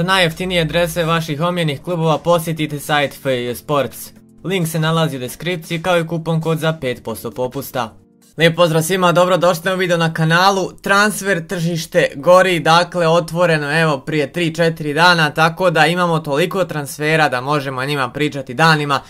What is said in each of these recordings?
Za najjeftinije adrese vaših omjenih klubova posjetite sajt FI Sports. Link se nalazi u deskripciji kao i kupon kod za 5% popusta. Lijep pozdrav svima, dobrodošli u video na kanalu. Transfer tržište gori, dakle otvoreno evo prije 3-4 dana, tako da imamo toliko transfera da možemo njima pričati danima.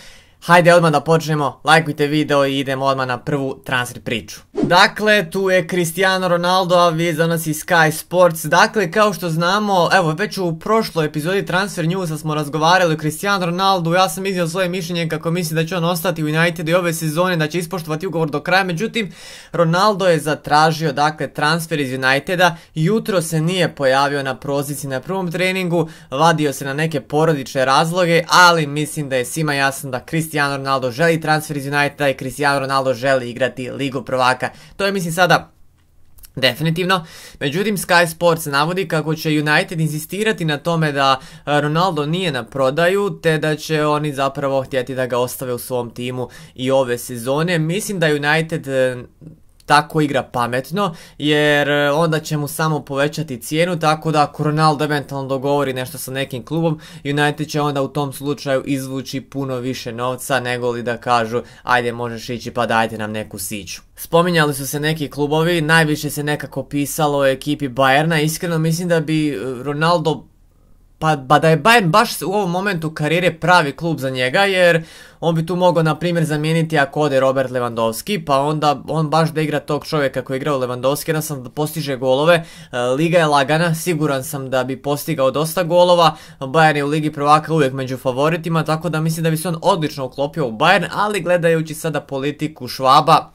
Hajde odmah da počnemo, lajkujte video i idemo odmah na prvu transfer priču. Dakle, tu je Cristiano Ronaldo, a vi zanosi Sky Sports. Dakle, kao što znamo, evo, već u prošloj epizodi Transfer Newsa smo razgovarali o Cristiano Ronaldo. Ja sam iznio svoje mišljenje kako mislim da će on ostati u United i ove sezone, da će ispoštovati ugovor do kraja. Međutim, Ronaldo je zatražio, dakle, transfer iz Uniteda. Jutro se nije pojavio na prozici na prvom treningu, vadio se na neke porodične razloge, ali mislim da je svima jasno da Cristiano Ronaldo želi transfer iz Uniteda i Cristiano Ronaldo želi igrati Ligu prvaka. To je mislim sada Definitivno, međutim Sky Sports navodi kako će United insistirati na tome da e, Ronaldo nije na prodaju te da će oni zapravo htjeti da ga ostave u svom timu i ove sezone. Mislim da United e, tako igra pametno, jer e, onda će mu samo povećati cijenu, tako da ako Ronaldo eventualno dogovori nešto sa nekim klubom, United će onda u tom slučaju izvući puno više novca nego li da kažu ajde možeš ići pa dajte nam neku siću. Spominjali su se neki klubovi, najviše se nekako pisalo o ekipi Bayerna, iskreno mislim da bi e, Ronaldo pa, pa da je Bayern baš u ovom momentu karijere pravi klub za njega jer on bi tu mogao na primjer zamijeniti ako ode Robert Lewandowski pa onda on baš da igra tog čovjeka koji je igrao Lewandowski sam da postiže golove, e, liga je lagana, siguran sam da bi postigao dosta golova, Bayern je u ligi prvaka uvijek među favoritima tako da mislim da bi se on odlično uklopio u Bayern ali gledajući sada politiku Švaba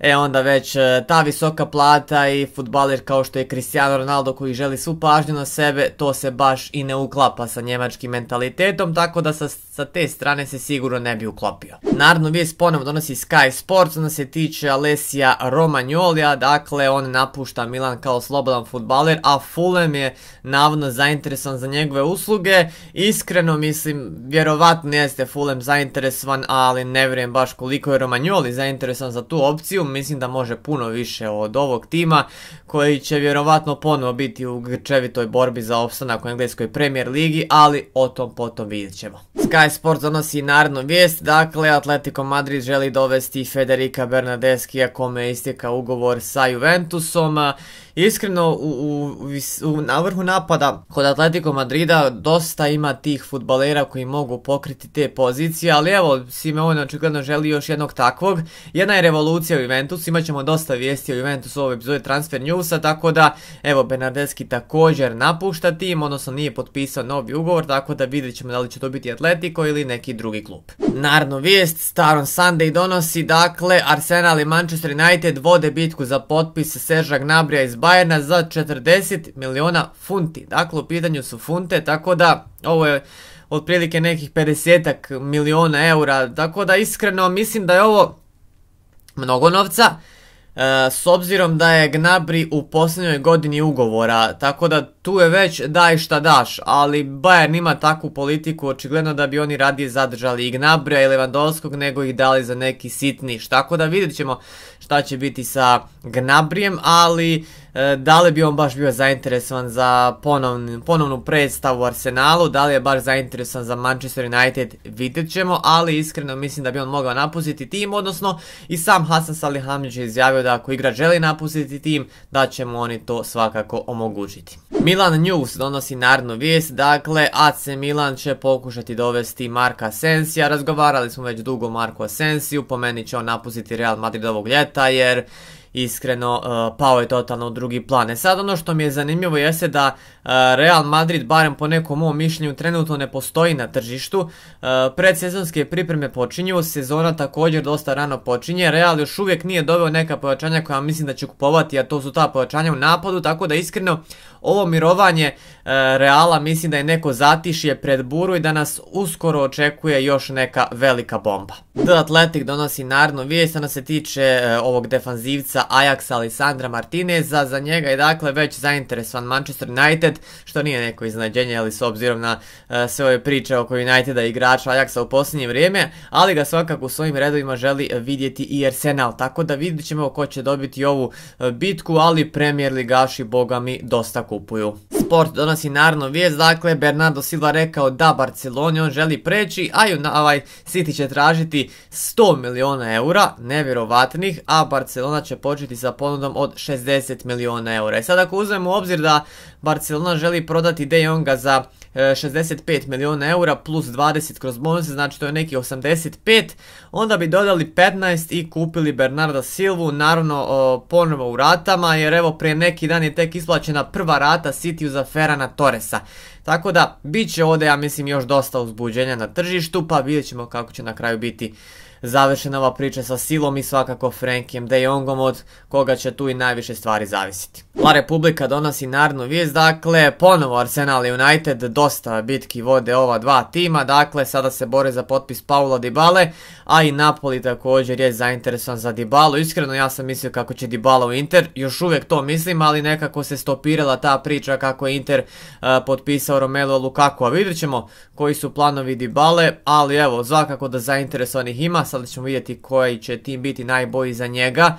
E onda već e, ta visoka plata i futbaler kao što je Cristiano Ronaldo koji želi svu pažnju na sebe, to se baš i ne uklapa sa njemačkim mentalitetom, tako da sa, sa te strane se sigurno ne bi uklopio. Naravno vijest ponovno donosi Sky Sports, onda se tiče Alessia Romagnolija, dakle on napušta Milan kao slobodan futbaler, a Fulham je navodno zainteresovan za njegove usluge. Iskreno mislim, vjerovatno jeste Fulham zainteresovan, ali ne vjerujem baš koliko je Romagnoli zainteresovan za tu opciju mislim da može puno više od ovog tima koji će vjerovatno ponovo biti u grčevitoj borbi za opstanak u engleskoj premier ligi, ali o tom potom vidjet ćemo. Sky Sport donosi narednu vijest, dakle Atletico Madrid želi dovesti Federica Bernadeskija kome je istekao ugovor sa Juventusom. Iskreno, u, u, na vrhu napada kod Atletico Madrida dosta ima tih futbalera koji mogu pokriti te pozicije, ali evo, Simeone očigledno želi još jednog takvog. Jedna je revolucija u Juventus, imat ćemo dosta vijesti o Juventusu u ovoj epizodi Transfer Newsa, tako da, evo, Bernardeski također napušta tim, odnosno nije potpisao novi ugovor, tako da vidjet ćemo da li će to biti Atletico ili neki drugi klub. Naravno, vijest, Staron Sunday donosi, dakle, Arsenal i Manchester United vode bitku za potpis Serža Gnabrija iz Bayerna za 40 miliona funti. Dakle, u pitanju su funte, tako da ovo je otprilike nekih 50 miliona eura. Tako da iskreno mislim da je ovo mnogo novca. E, s obzirom da je Gnabry u posljednjoj godini ugovora, tako da tu je već daj šta daš, ali Bayern ima takvu politiku, očigledno da bi oni radije zadržali i Gnabrija i Lewandowskog nego ih dali za neki sitniš, tako da vidjet ćemo šta će biti sa Gnabrijem, ali da li bi on baš bio zainteresovan za ponovnu predstavu u Arsenalu, da li je baš zainteresovan za Manchester United, vidjet ćemo, ali iskreno mislim da bi on mogao napustiti tim, odnosno i sam Hasan Salihamić je izjavio da ako igrač želi napustiti tim, da će mu oni to svakako omogućiti. Milan News donosi narednu vijest, dakle AC Milan će pokušati dovesti Marka Asensija, razgovarali smo već dugo Marko Asensiju, po meni će on napustiti Real Madrid ovog ljeta jer iskreno uh, pao je totalno u drugi plan. E sad ono što mi je zanimljivo jeste da uh, Real Madrid, barem po nekom mom mišljenju, trenutno ne postoji na tržištu. Predsezonske pripreme počinju, sezona također dosta rano počinje. Real još uvijek nije doveo neka pojačanja koja mislim da će kupovati, a to su ta pojačanja u napadu, tako da iskreno ovo mirovanje Reala mislim da je neko zatišje pred buru i da nas uskoro očekuje još neka velika bomba. The Athletic donosi narednu vijest, ona se tiče ovog defanzivca Ajaxa Alessandra Martineza, za njega je dakle već zainteresovan Manchester United, što nije neko iznenađenje, ali s obzirom na e, sve ove priče oko Uniteda i igrača Ajaxa u posljednje vrijeme, ali ga svakako u svojim redovima želi vidjeti i Arsenal, tako da vidjet ćemo ko će dobiti ovu e, bitku, ali Premier Ligaši boga mi dosta kupuju. Sport donosi naravno vijest, dakle Bernardo Silva rekao da Barceloni on želi preći, a ovaj City će tražiti 100 miliona eura, nevjerovatnih, a Barcelona će početi sa ponudom od 60 miliona eura. I sad ako uzmemo u obzir da Barcelona želi prodati De Jonga za 65 e, milijuna eura plus 20 kroz bonuse, znači to je neki 85, onda bi dodali 15 i kupili Bernarda Silvu, naravno ponovo u ratama, jer evo prije neki dan je tek isplaćena prva rata City za Ferana Torresa. Tako da, bit će ovdje, ja mislim, još dosta uzbuđenja na tržištu, pa vidjet ćemo kako će na kraju biti završena ova priča sa Silom i svakako Frankiem de Jongom od koga će tu i najviše stvari zavisiti. La Republika donosi narednu vijest, dakle ponovo Arsenal i United dosta bitki vode ova dva tima, dakle sada se bore za potpis Paula Dybale, a i Napoli također je zainteresovan za Dybalu. Iskreno ja sam mislio kako će Dybala u Inter, još uvijek to mislim, ali nekako se stopirala ta priča kako je Inter potpisao Romelu Lukaku, a vidjet ćemo koji su planovi Dybale, ali evo, svakako da zainteresovanih ima, sad ćemo vidjeti koji će tim biti najbolji za njega.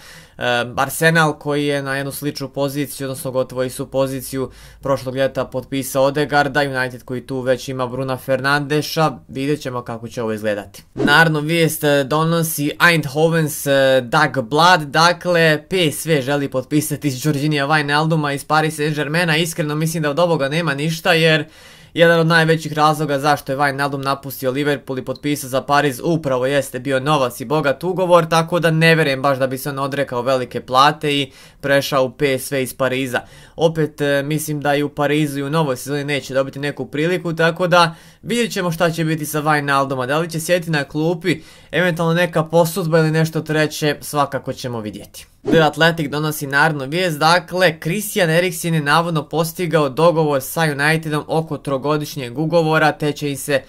Arsenal koji je na jednu sličnu poziciju, odnosno gotovo istu poziciju prošlog ljeta potpisao Odegarda, United koji tu već ima Bruna Fernandeša, vidjet ćemo kako će ovo izgledati. Naravno vijest e, donosi Eindhovens e, Dag Blad, dakle PSV želi potpisati Jorginija Wijnalduma iz Paris Saint-Germaina, iskreno mislim da od ovoga nema ništa jer jedan od najvećih razloga zašto je Wijnaldum napustio Liverpool i potpisao za Pariz upravo jeste bio novac i bogat ugovor, tako da ne vjerujem baš da bi se on odrekao velike plate i prešao u PSV iz Pariza. Opet e, mislim da i u Parizu i u novoj sezoni neće dobiti neku priliku, tako da vidjet ćemo šta će biti sa Wijnalduma. Da li će sjeti na klupi, eventualno neka posudba ili nešto treće, svakako ćemo vidjeti. The Athletic donosi narednu vijest, dakle, Christian Eriksen je navodno postigao dogovor sa Unitedom oko trogodišnjeg ugovora, te će i se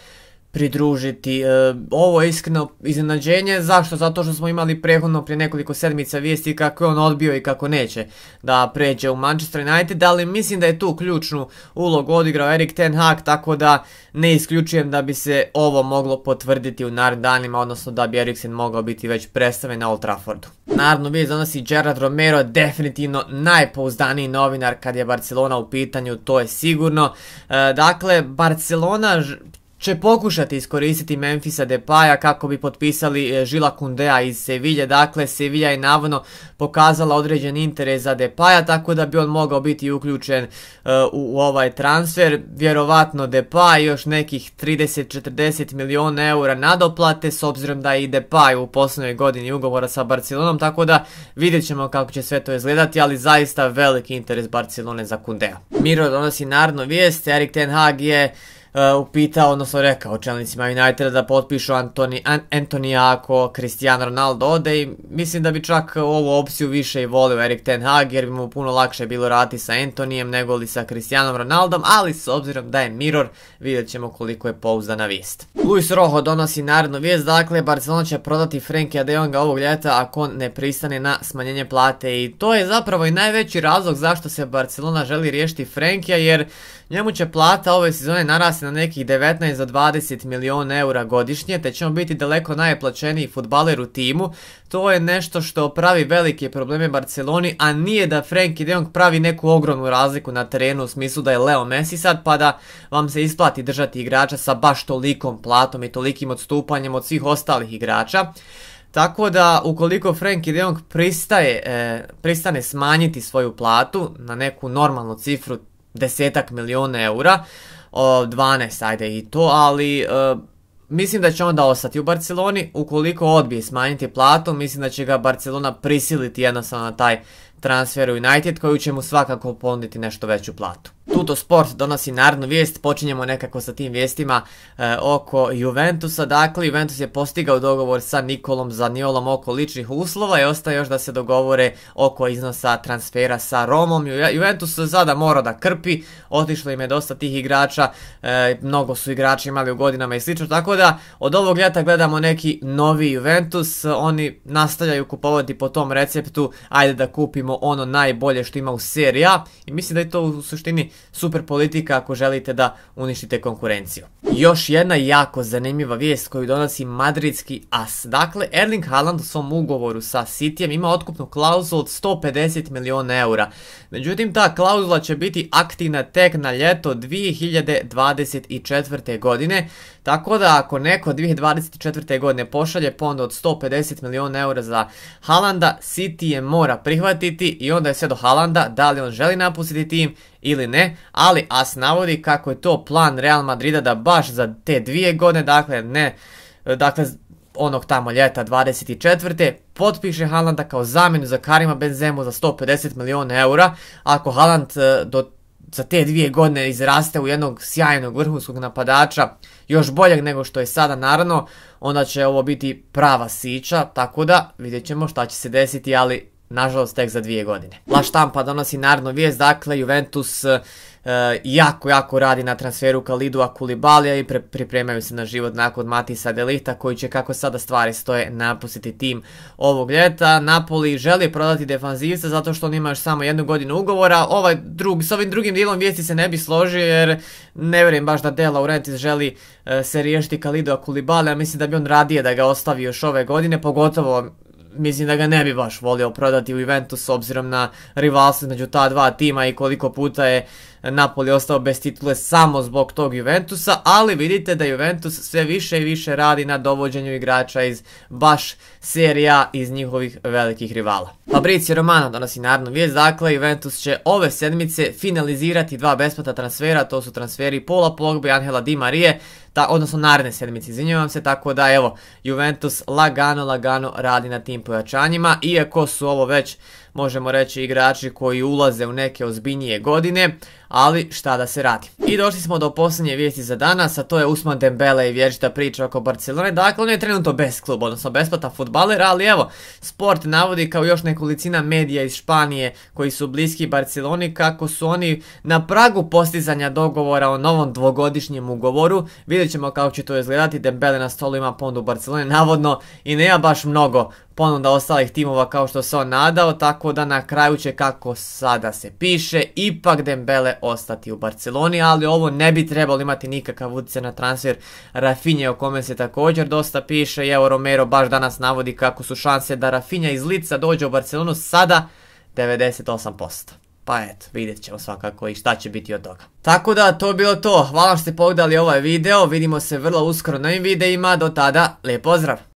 pridružiti. E, ovo je iskreno iznenađenje, zašto? Zato što smo imali prehodno prije nekoliko sedmica vijesti kako je on odbio i kako neće da pređe u Manchester United, ali mislim da je tu ključnu ulogu odigrao Erik Ten Hag, tako da ne isključujem da bi se ovo moglo potvrditi u narednim danima, odnosno da bi Eriksen mogao biti već predstaven na Old Traffordu. Naravno vijest donosi Gerard Romero, definitivno najpouzdaniji novinar kad je Barcelona u pitanju, to je sigurno. E, dakle, Barcelona će pokušati iskoristiti Memphisa Depaya kako bi potpisali e, Žila Kundea iz Sevilla. Dakle, Sevilla je navodno pokazala određen interes za Depaya, tako da bi on mogao biti uključen e, u, ovaj transfer. Vjerovatno Depay još nekih 30-40 milijuna eura nadoplate, s obzirom da je i Depay u posljednjoj godini ugovora sa Barcelonom, tako da vidjet ćemo kako će sve to izgledati, ali zaista veliki interes Barcelone za Kundea. Miro donosi narodnu vijest, Erik Ten Hag je uh, upitao, odnosno rekao čelnicima Uniteda da potpišu Antoni, Antonija ako Cristiano Ronaldo ode i mislim da bi čak ovu opciju više i volio Erik Ten Hag jer bi mu puno lakše bilo rati sa Antonijem nego li sa Cristianom Ronaldom, ali s obzirom da je Mirror vidjet ćemo koliko je pouzdana vijest. Luis Rojo donosi narednu vijest, dakle Barcelona će prodati Frenkie de Jonga ovog ljeta ako ne pristane na smanjenje plate i to je zapravo i najveći razlog zašto se Barcelona želi riješiti Frenkija jer njemu će plata ove sezone narasti na nekih 19 do 20 milijuna eura godišnje, te ćemo biti daleko najplaćeniji futbaler u timu. To je nešto što pravi velike probleme Barceloni, a nije da Frenkie de Jong pravi neku ogromnu razliku na terenu u smislu da je Leo Messi sad, pa da vam se isplati držati igrača sa baš tolikom platom i tolikim odstupanjem od svih ostalih igrača. Tako da ukoliko Frankie de Jong pristaje, e, pristane smanjiti svoju platu na neku normalnu cifru desetak milijuna eura, o, 12 ajde i to, ali e, mislim da će onda ostati u Barceloni, ukoliko odbije smanjiti platu, mislim da će ga Barcelona prisiliti jednostavno na taj transfer u United koju će mu svakako ponuditi nešto veću platu. Tuto Sport donosi narednu vijest, počinjemo nekako sa tim vijestima e, oko Juventusa. Dakle, Juventus je postigao dogovor sa Nikolom Zaniolom oko ličnih uslova i ostaje još da se dogovore oko iznosa transfera sa Romom. Juventus sada mora da krpi, otišlo im je dosta tih igrača, e, mnogo su igrači imali u godinama i slično, tako da od ovog ljeta gledamo neki novi Juventus, oni nastavljaju kupovati po tom receptu, ajde da kupimo ono najbolje što ima u seriji A. I mislim da je to u suštini super politika ako želite da uništite konkurenciju. Još jedna jako zanimljiva vijest koju donosi madridski as. Dakle, Erling Haaland u svom ugovoru sa Cityjem ima otkupnu klauzulu od 150 milijuna eura. Međutim, ta klauzula će biti aktivna tek na ljeto 2024. godine, tako da ako neko 2024. godine pošalje pond od 150 milijuna eura za Haalanda, City je mora prihvatiti i onda je sve do Haalanda da li on želi napustiti tim ili ne, ali As navodi kako je to plan Real Madrida da baš za te dvije godine, dakle ne, dakle onog tamo ljeta 24. potpiše Haalanda kao zamjenu za Karima Benzemu za 150 milijuna eura. Ako Haaland e, do, za te dvije godine izraste u jednog sjajnog vrhunskog napadača, još boljeg nego što je sada naravno, onda će ovo biti prava sića, tako da vidjet ćemo šta će se desiti, ali nažalost tek za dvije godine. La štampa donosi naravno vijest, dakle Juventus e, jako, jako radi na transferu Kalidu Akulibalija i pripremaju se na život nakon Matisa Delita koji će kako sada stvari stoje napustiti tim ovog ljeta. Napoli želi prodati defanzivca zato što on ima još samo jednu godinu ugovora. Ovaj drug, s ovim drugim dijelom vijesti se ne bi složio jer ne vjerujem baš da De Laurentiis želi e, se riješiti Kalidu Akulibalija. Mislim da bi on radije da ga ostavi još ove godine, pogotovo mislim da ga ne bi baš volio prodati u Juventus s obzirom na rivalstvo među ta dva tima i koliko puta je Napoli ostao bez titule samo zbog tog Juventusa, ali vidite da Juventus sve više i više radi na dovođenju igrača iz baš serija iz njihovih velikih rivala. Fabrizio Romano donosi naravno vijest, dakle Juventus će ove sedmice finalizirati dva besplatna transfera, to su transferi Pola Pogba i Angela Di Marije, ta, odnosno naredne sedmice, izvinjavam se, tako da evo, Juventus lagano, lagano radi na tim pojačanjima, iako su ovo već možemo reći igrači koji ulaze u neke ozbiljnije godine, ali šta da se radi. I došli smo do posljednje vijesti za danas, a to je Usman Dembele i vječita priča oko Barcelone. Dakle, on je trenutno bez kluba, odnosno besplata futbaler, ali evo, sport navodi kao još nekolicina medija iz Španije koji su bliski Barceloni kako su oni na pragu postizanja dogovora o novom dvogodišnjem ugovoru. Vidjet ćemo kako će to izgledati, Dembele na stolu ima pond u Barceloni, navodno i nema baš mnogo ponuda ostalih timova kao što se on nadao, tako da na kraju će kako sada se piše, ipak Dembele ostati u Barceloni, ali ovo ne bi trebalo imati nikakav utjecaj na transfer Rafinje o kome se također dosta piše evo Romero baš danas navodi kako su šanse da Rafinja iz lica dođe u Barcelonu sada 98%. Pa eto, vidjet ćemo svakako i šta će biti od toga. Tako da, to je bilo to. Hvala što ste pogledali ovaj video. Vidimo se vrlo uskoro na ovim videima. Do tada, lijep pozdrav!